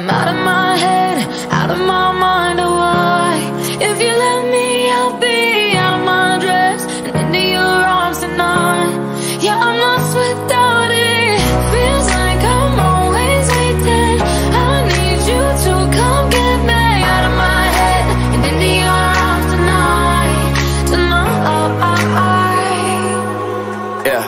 I'm out of my head, out of my mind, oh why? If you let me, I'll be out of my dress and into your arms tonight. Yeah, I'm lost without it. Feels like I'm always waiting. I need you to come get me out of my head and into your arms tonight. Tonight. Yeah.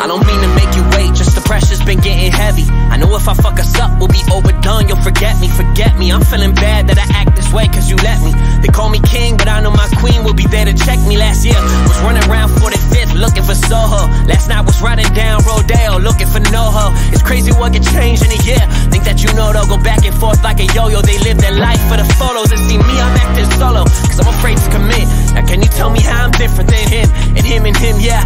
I don't mean to make you wait, just the pressure's been getting heavy. I know if I fuck us up, we'll be overdone. You'll forget me, forget me. I'm feeling bad that I act this way, cause you let me. They call me king, but I know my queen will be there to check me. Last year, was running around 45th, looking for SoHo. Last night was riding down Rodeo, looking for NoHo. It's crazy what can change in a year. Think that you know they'll go back and forth like a yo-yo. They live their life for the photos and see me, I'm acting solo. Cause I'm afraid to commit. Now can you tell me how I'm different than him? And him and him, yeah.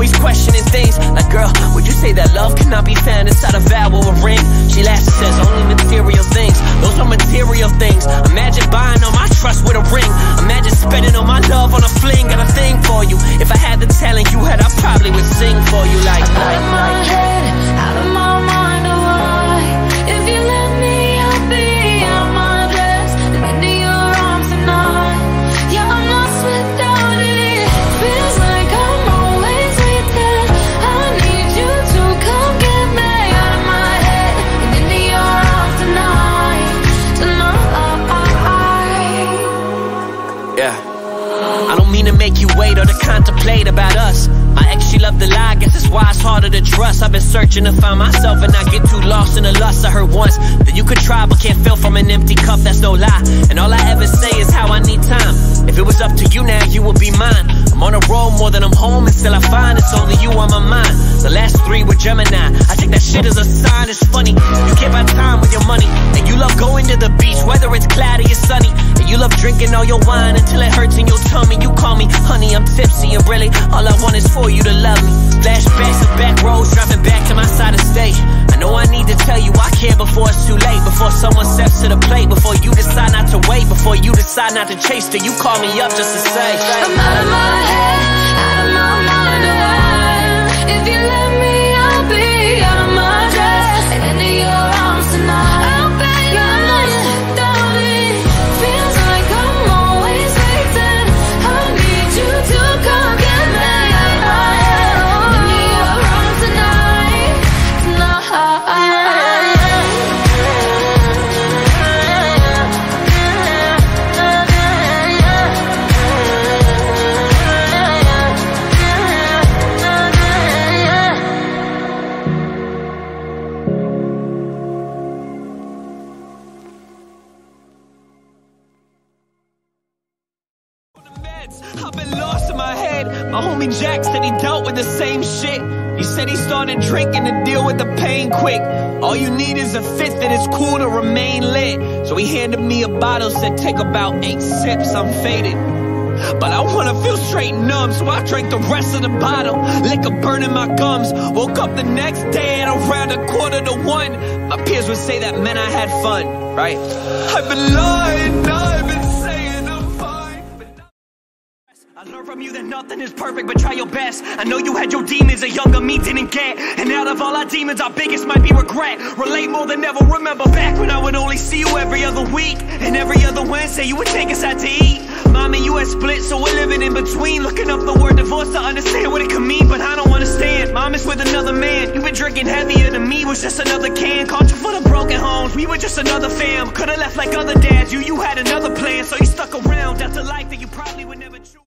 Always questioning things. Like girl, would you say that love cannot be found inside a vow or a ring? She laughs and says only material things. Those are material things. Imagine buying all my trust with a ring. Imagine spending all my love on a fling. Got a thing for you. If I contemplate about us. Ex, she loved to lie, guess that's why it's harder to trust. I've been searching to find myself and I get too lost in the lust I heard once. That you could try but can't fill from an empty cup, that's no lie. And all I ever say is how I need time. If it was up to you now, you would be mine. I'm on a roll more than I'm home, and still I find it's only you on my mind. The last three were Gemini. I take that shit as a sign, it's funny. You can't buy time with your money. And you love going to the beach, whether it's cloudy drinking all your wine until it hurts in your tummy. You call me honey, I'm tipsy, and really all I want is for you to love me. Flashbacks of back roads, driving back to my side of state. I know I need to tell you I care before it's too late. Before someone steps to the plate, before you decide not to wait, before you decide not to chase till you call me up just to say. I'm out of my head, out of my I've been lost in my head. My homie Jack said he dealt with the same shit. He said he started drinking to deal with the pain quick. All you need is a fifth and it's cool to remain lit. So he handed me a bottle, said take about eight sips, I'm faded. But I wanna feel straight numb, so I drank the rest of the bottle. Liquor burning my gums. Woke up the next day at around a quarter to one. My peers would say that meant I had fun, right? I've been lying, I learned from you that nothing is perfect, but try your best. I know you had your demons, a younger me didn't get. And out of all our demons, our biggest might be regret. Relate more than ever. Remember back when I would only see you every other week. And every other Wednesday, you would take us out to eat. Mom and you had split, so we're living in between. Looking up the word divorce to understand what it could mean, but I don't understand. Mom is with another man. You've been drinking heavier than me, was just another can. Caught you for the broken homes, we were just another fam. Could've left like other dads, you, you had another plan, so you stuck around. That's a life that you probably would never choose.